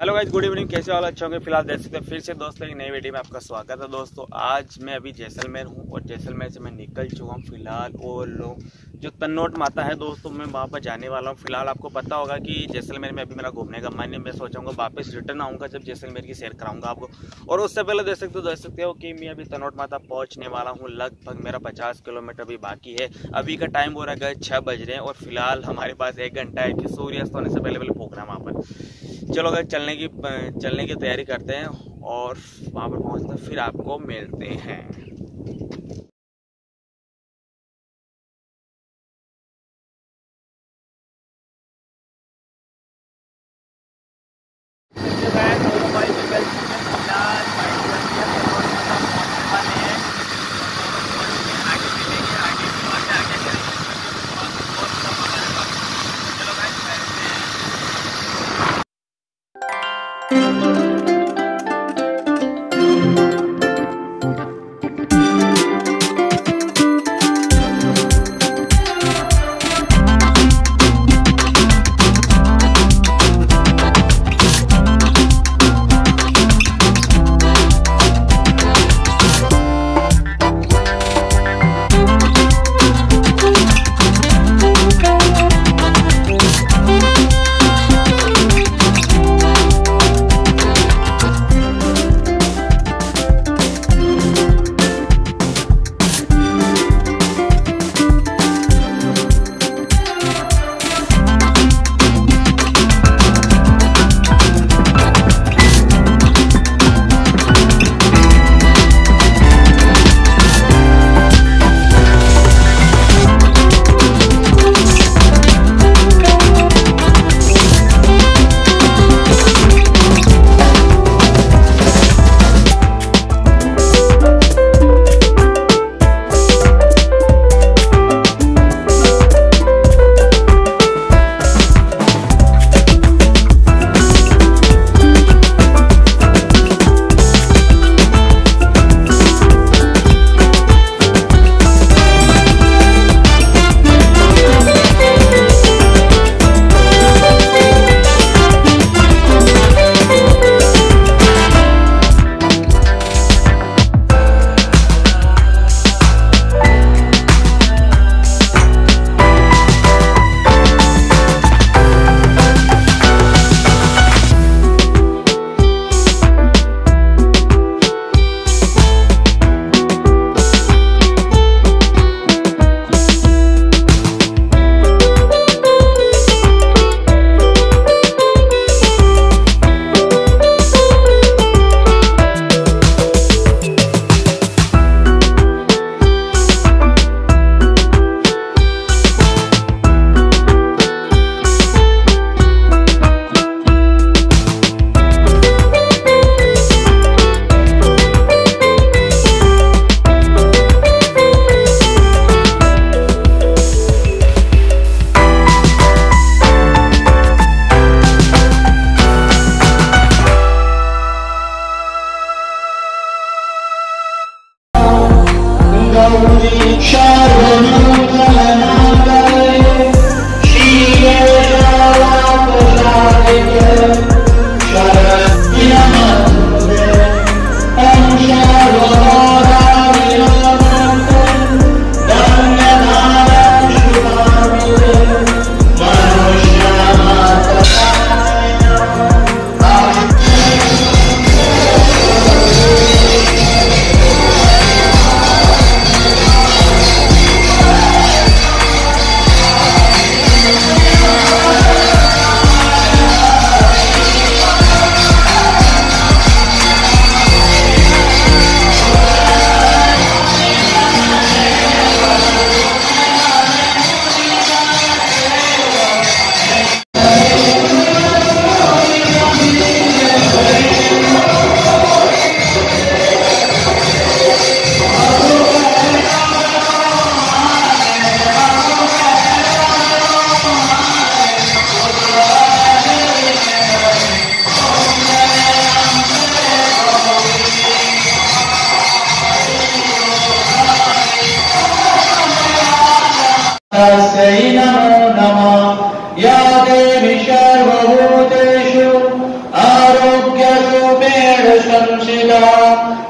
Hello guys good evening कैसे वाला अच्छे होंगे? फ़िलहाल देख सकते हैं। फिर से दोस्तों, एक नई वीडियो में आपका स्वागत है दोस्तों। आज मैं अभी जैसलमेर हूँ और जैसलमेर से मैं निकल चुका हूँ फ़िलहाल और लोग, जो तन्नोट माता है दोस्तों, मैं वहाँ पर जाने वाला हूँ। फ़िलहाल आपको पता होगा कि जैसलमेर में अभी मेरा घूमने का मन है। मैं सोचाऊँगा वापस रिटर्न आऊँगा जब जैसलमेर की सैर कराऊँगा आपको। और उससे पहले देख सकते हो, देख सकते हो कि मैं अभी तन्नोट माता पहुँचने वाला हूँ। लगभग मेरा पचास किलोमीटर अभी बाकी है। अभी का टाइम हो रहा है छः बज रहे हैं और फ़िलहाल हमारे पास एक घंटा है कि सूर्यास्त होने से पहले पहले प्रोग्राम वहाँ पर। चलो, अगर चलने की चलने की तैयारी करते हैं और वहाँ पर पहुँचते फिर आपको मिलते हैं।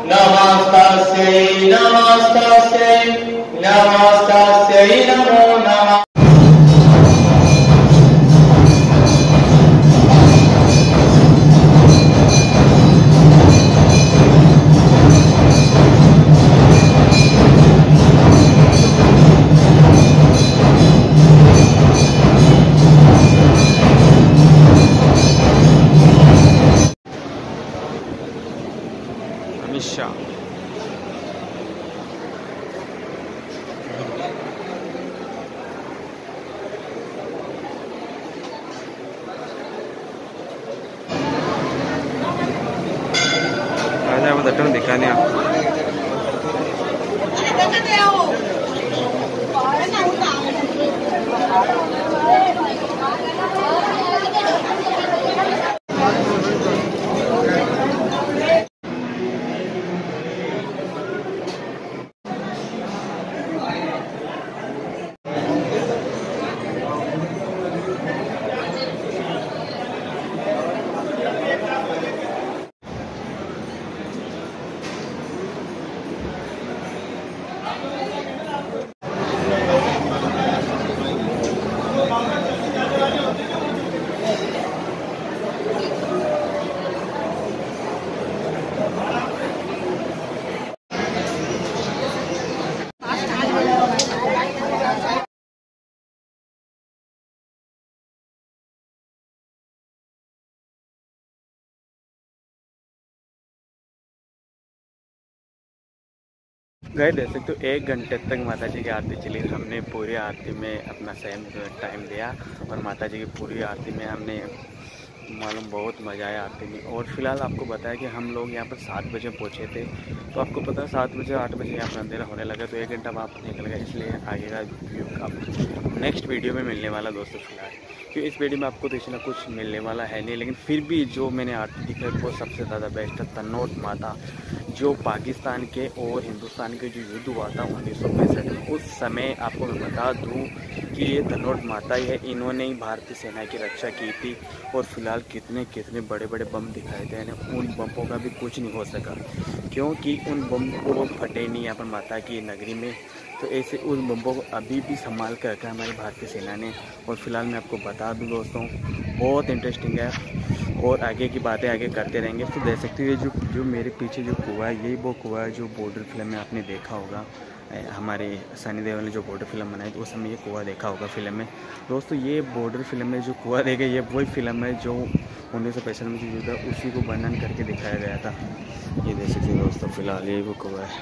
नमस्तस्यै गए देख सकते हो एक घंटे तक माता जी की आरती चली। हमने पूरी आरती में अपना सेम टाइम दिया और माता जी की पूरी आरती में हमने मालूम बहुत मज़ा आया आरती में और फ़िलहाल आपको बताया कि हम लोग यहाँ पर सात बजे पहुँचे थे। तो आपको पता है सात बजे, आठ बजे यहाँ पर अंधेरा होने लगा तो एक घंटा वापस निकल गया इसलिए आगे का व्यू आप नेक्स्ट वीडियो में मिलने वाला दोस्तों फ़िलहाल। क्योंकि इस वीडियो में आपको तो इतना कुछ मिलने वाला है नहीं, लेकिन फिर भी जो मैंने आरती दिखाई वो सबसे ज़्यादा बेस्ट है तन्नोट माता, जो पाकिस्तान के और हिंदुस्तान के जो युद्ध हुआ था उन्नीस सौ पैंसठ में। उस समय आपको मैं बता दूँ कि ये तन्नोट माता ही। है इन्होंने ही भारतीय सेना की रक्षा की थी और फ़िलहाल कितने कितने बड़े बड़े बम दिखाए थे यानी उन बमों का भी कुछ नहीं हो सका। क्योंकि उन बम को फटे नहीं यहाँ पर माता की नगरी में। तो ऐसे उन बम्बों को अभी भी संभाल कर रखा है हमारी भारतीय सेना ने। और फ़िलहाल मैं आपको बता दूँ दोस्तों, बहुत इंटरेस्टिंग है। और आगे की बातें आगे करते रहेंगे। तो देख सकते हो ये जो जो मेरे पीछे जो कुआ है, यही वो कुआ है जो बॉर्डर फ़िल्म में आपने देखा होगा। हमारे सनी देओल ने जो बॉर्डर फ़िल्म बनाई थी, उस समय ये कुआ देखा होगा फ़िल्म में। दोस्तों, ये बॉर्डर फ़िल्म में जो कुआ देखा, ये वही फ़िल्म है जो उन्नीस सौ पैंसठ में जो है उसी को वर्णन करके दिखाया गया था। ये देख सकते दोस्तों, फ़िलहाल ये वो कुआ है।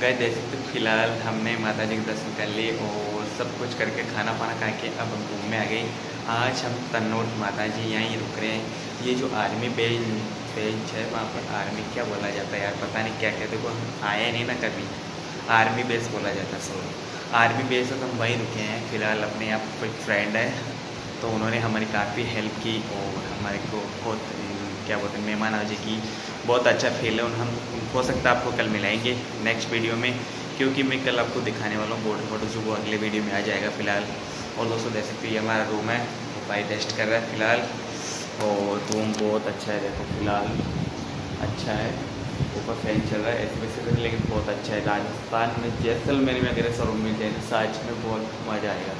गए देख सकते फ़िलहाल हमने माता जी के दर्शन कर लिए और सब कुछ करके खाना पाना खा के अब हम घूमने आ गए। आज हम तन्नोट माता जी यहीं रुक रहे हैं। ये जो आर्मी बेज बेंच है, वहाँ पर आर्मी क्या बोला जाता है यार, पता नहीं क्या कहते हम आया नहीं ना कभी। आर्मी बेस बोला जाता है सॉरी आर्मी बेस है तो हम वहीं रुके हैं, फ़िलहाल अपने यहाँ कोई फ्रेंड है तो उन्होंने हमारी काफ़ी हेल्प की और हमारे को बहुत, क्या बोलते हैं, मेहमान आजी की। बहुत अच्छा फील है, उन, हम, हो सकता है आपको कल मिलाएँगे नेक्स्ट वीडियो में, क्योंकि मैं कल आपको दिखाने वाला हूँ बोर्ड फ़ोटो जो वो अगले वीडियो में आ जाएगा फ़िलहाल। और दोस्तों, देख सकते हमारा रूम है भाई टेस्ट कर रहा है, फ़िलहाल। और रूम बहुत अच्छा है देखो, फ़िलहाल अच्छा है। ऊपर फ़ैन चल रहा है ऐसे वैसे तो लेकिन बहुत अच्छा है। राजस्थान में, जैसलमेर में अगर ऐसा रूम मिल जाए ना सच में बहुत मज़ा आएगा।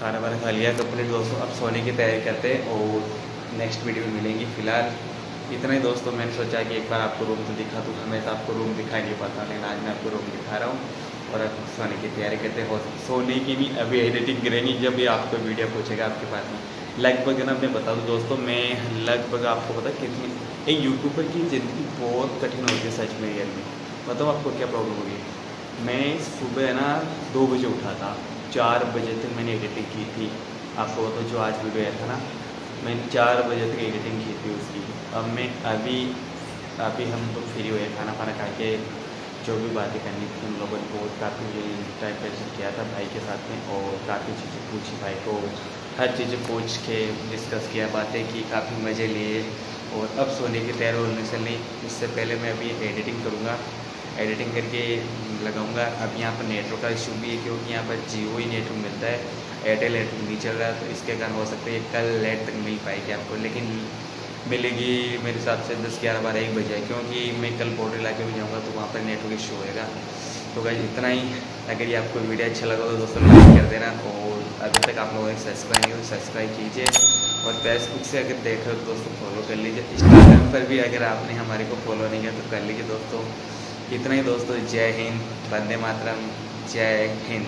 खाना वाना खा लिया कंप्लीट दोस्तों, अब सोने की तैयारी करते हैं और नेक्स्ट वीडियो में मिलेंगी। फ़िलहाल इतना ही दोस्तों, मैंने सोचा कि एक बार आपको रूम तो दिखा दूँ। हमेशा आपको रूम दिखाई नहीं पाता लेकिन आज मैं आपको रूम दिखा रहा हूँ। और अब सोने की तैयारी करते हो। सोने की भी अभी एडिटिंग करेंगी, जब भी आपको वीडियो पूछेगा आपके पास में। लगभग ना, मैं बता दूँ दोस्तों, मैं लगभग आपको पता कितनी, एक यूट्यूबर की ज़िंदगी बहुत कठिन होती है सच में, रियल में। बताओ आपको क्या प्रॉब्लम होगी मैं सुबह ना, दो बजे उठा था, चार बजे तक मैंने एडिटिंग की थी। आपको तो जो आज वीडियो आया था ना, मैंने चार बजे तक एडिटिंग की थी उसकी। अब मैं अभी अभी हम लोग फ्री हुए खाना फाना खा के जो भी बातें करनी थी, हम लोगों ने बहुत काफ़ी टाइम पैसे किया था भाई के साथ में, और काफ़ी चीज़ें पूछी भाई को हर चीज़ें पूछ के डिस्कस किया, बातें की, काफ़ी मज़े लिए और अब सोने की तैयारी होने से नहीं, इससे पहले मैं अभी एडिटिंग करूँगा। एडिटिंग करके लगाऊँगा। अब यहाँ पर नेटवर्क का इशू भी है क्योंकि यहाँ पर जियो ही नेटवर्क मिलता है। एयरटेल नेटवर्क नहीं चल रहा तो इसके कारण हो सकता है कल लेट तक मिल पाएगी आपको, लेकिन मिलेगी मेरे हिसाब से दस ग्यारह बारह एक बजे, क्योंकि मैं कल बॉर्डर इलाके में जाऊँगा तो वहाँ पर नेटवर्क इशू होएगा। तो गाइज़ इतना ही। अगर ये आपको वीडियो अच्छा लगा तो दोस्तों लाइक कर देना और अभी तक आप लोगों ने सब्सक्राइब सब्सक्राइब कीजिए और फेसबुक से अगर देख रहे हो तो दोस्तों फॉलो कर लीजिए। इंस्टाग्राम पर भी अगर आपने हमारे को फॉलो नहीं किया तो कर लीजिए दोस्तों। इतना ही दोस्तों। जय हिंद, वंदे मातरम, जय हिंद।